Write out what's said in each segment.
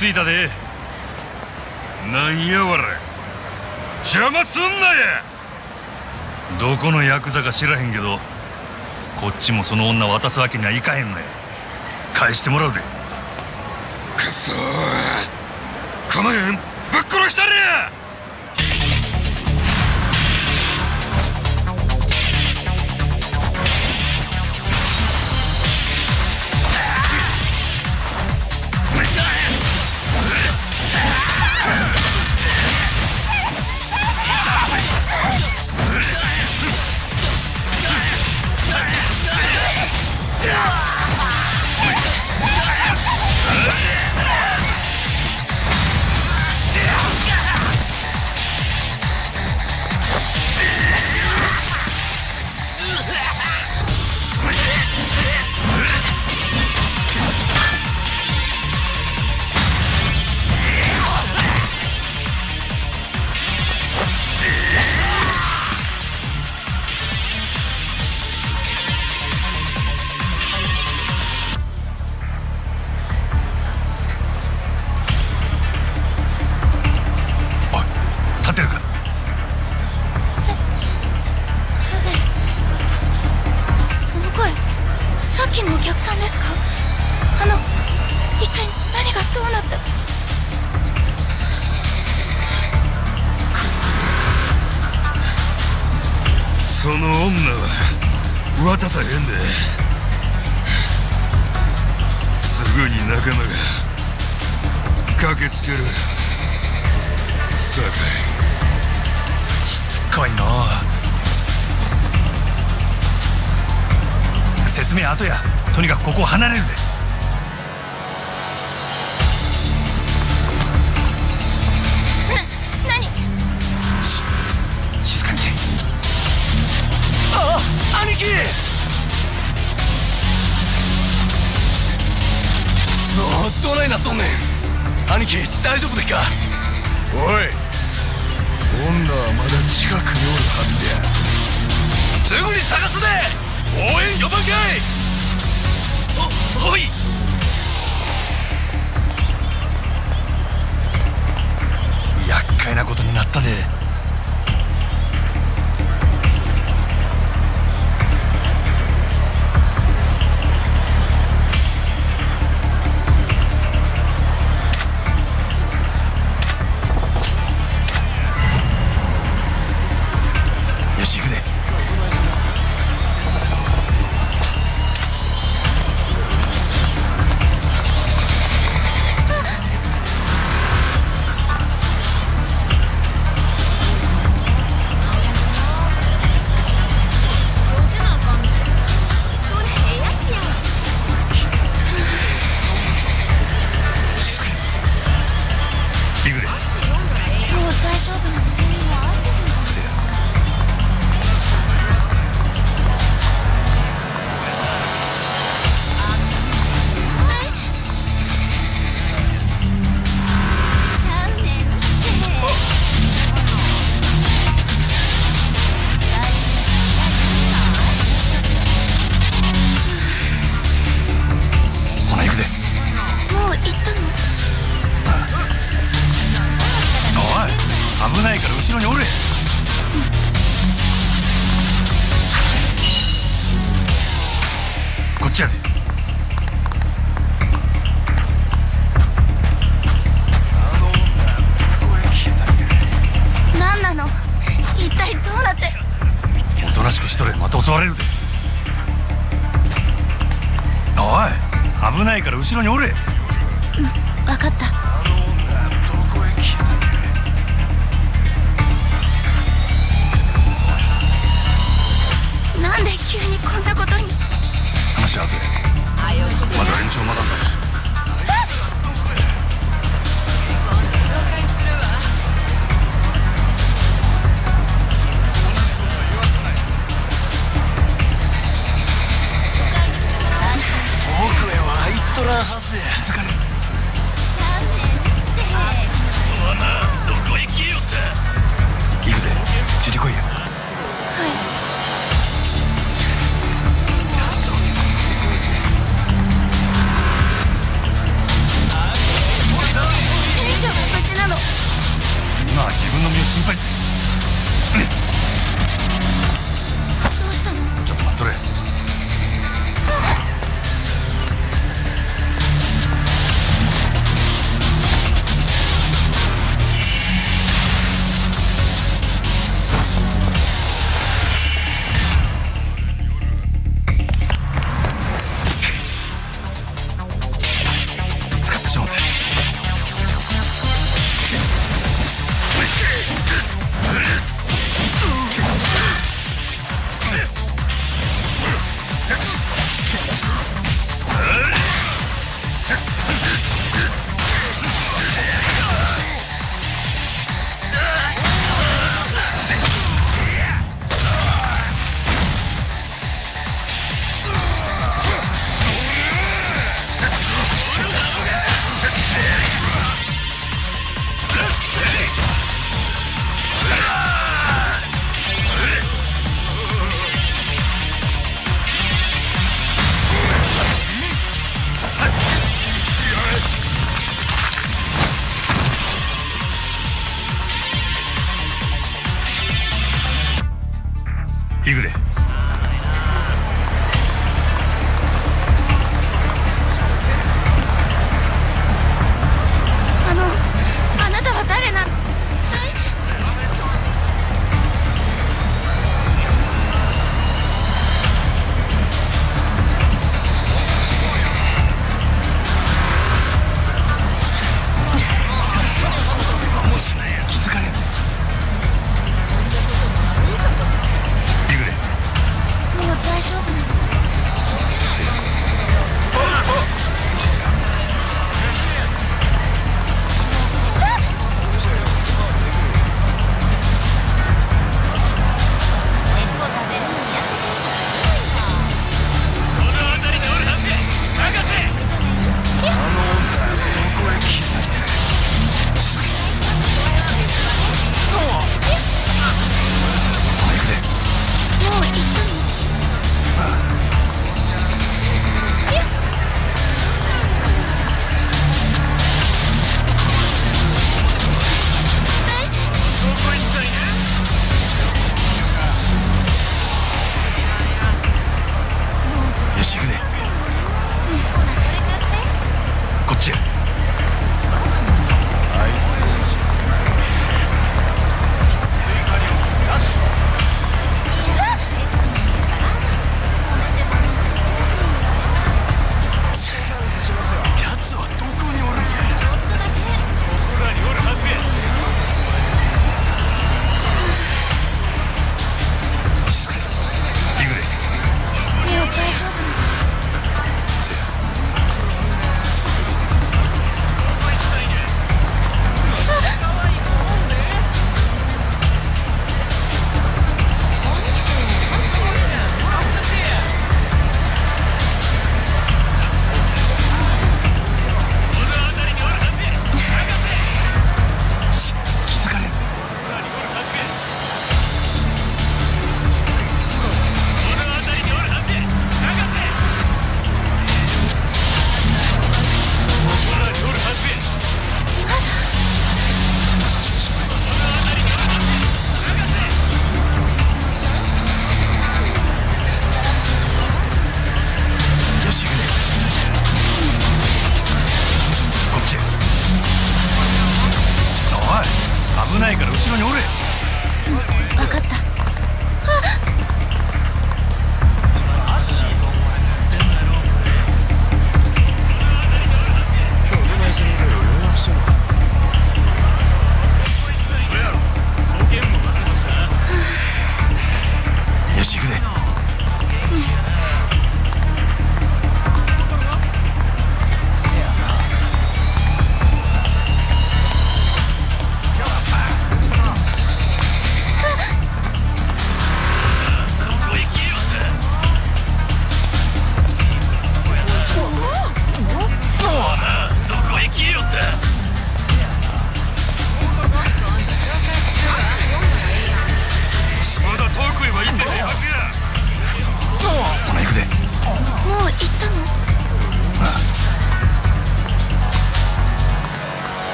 ついたで。なんやわら。邪魔すんなや。どこのヤクザか知らへんけどこっちもその女渡すわけにはいかへんのや。返してもらうで。くそ構えへんぶっ殺したれ。その女は渡さへんで。すぐに仲間が駆けつける。さかいしつこいの説明後や。とにかくここを離れるで。あ兄貴くそどないなっとんねん。兄貴大丈夫でっか？おい。女はまだ近くにおるはずや。すぐに探すで。応援呼ばんかい。おはい。厄介なことになったで危ないから後ろにおれ。分かった。なんで急にこんなことに。話は後で。まずは延長をまだんだは言っとらんはず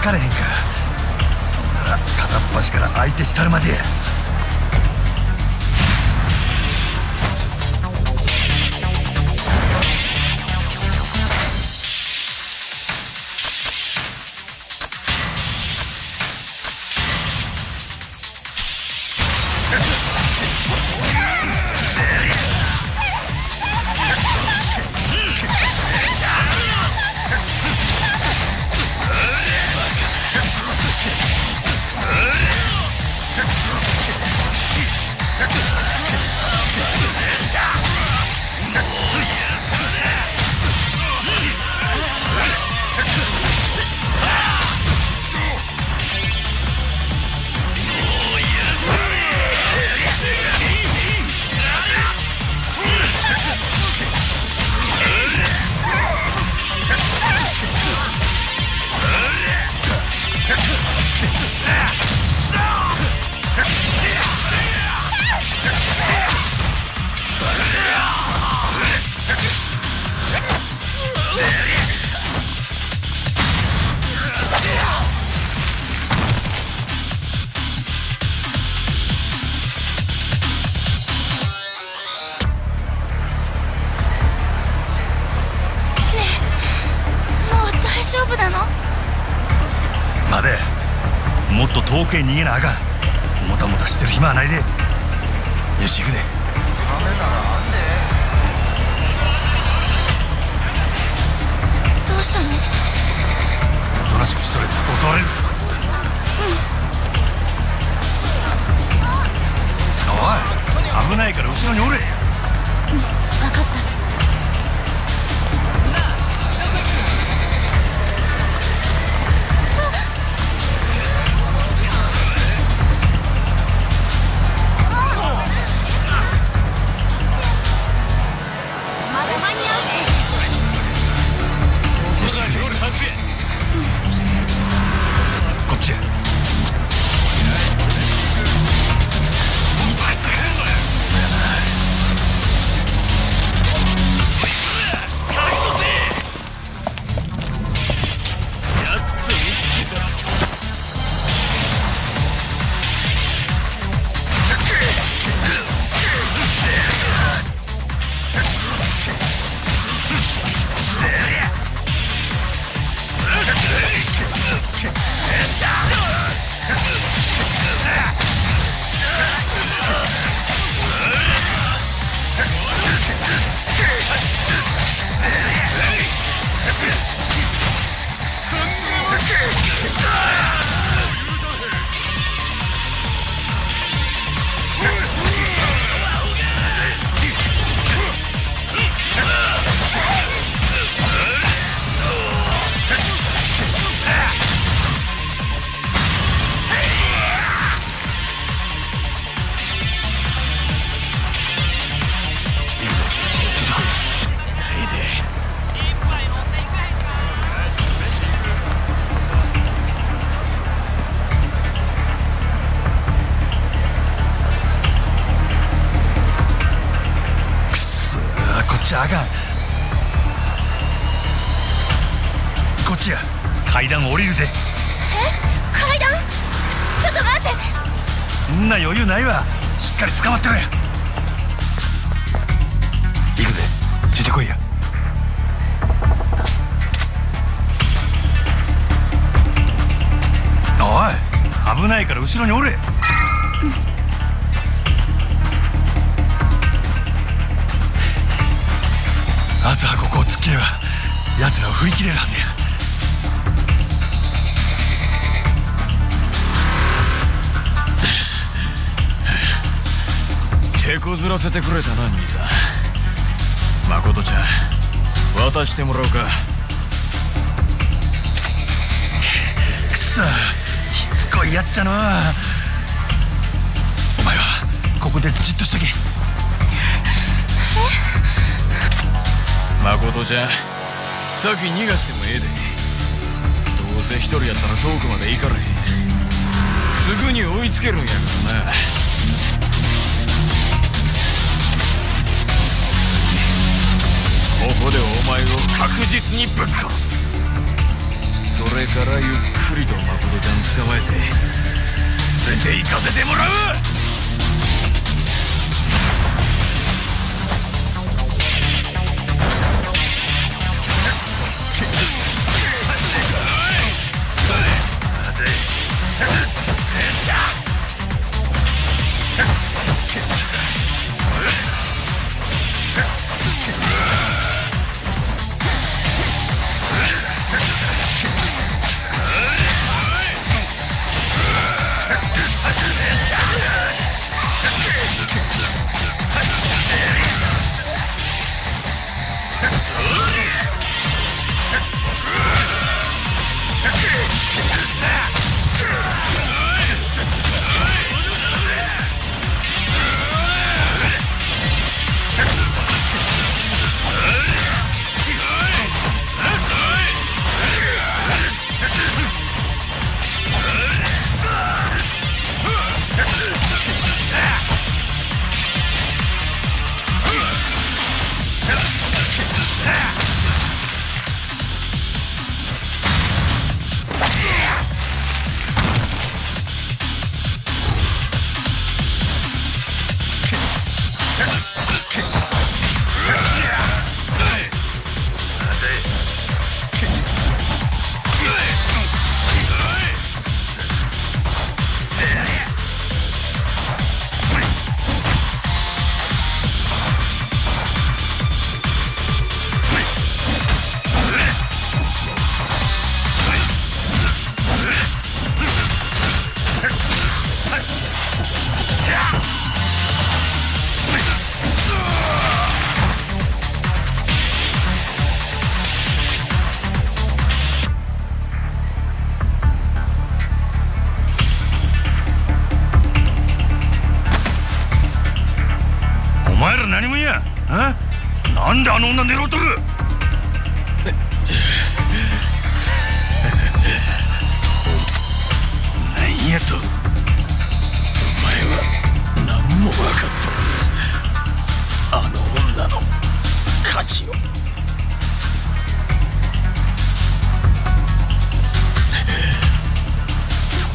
かれへんかそんなら片っ端から相手したるまでへ逃げなあかん。もたもたしてる暇はないで。よし行くで。金ならあんで。どうしたの？おとなしくしとれ。襲われる。おい危ないから後ろにおれっちや。階段降りるで。階段？ちょちょっと待って。んな余裕ないわ。しっかり捕まってろや行くでついてこいや。おい危ないから後ろにおれ。あとはここを突っ切れば奴らを振り切れるはず手こずらせてくれたな兄さん。誠ちゃん渡してもらおうか。くそしつこいやっちゃのお前はここでじっとしとけ。誠ちゃん先逃がしてもええで。どうせ一人やったら遠くまで行かれへん。すぐに追いつけるんやからな。ここでお前を確実にぶっ殺す。それからゆっくりとマコトちゃん捕まえて連れて行かせてもらう。女狙何やと。お前は何も分かっとあの女の価値を。と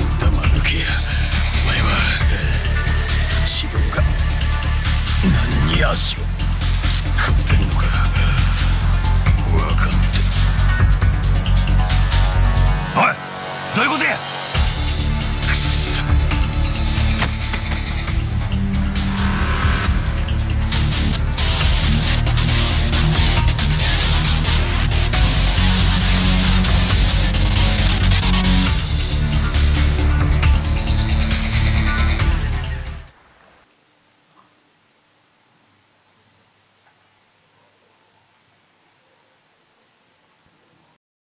んだ間抜けや。お前は自分が何に足をどういうことや？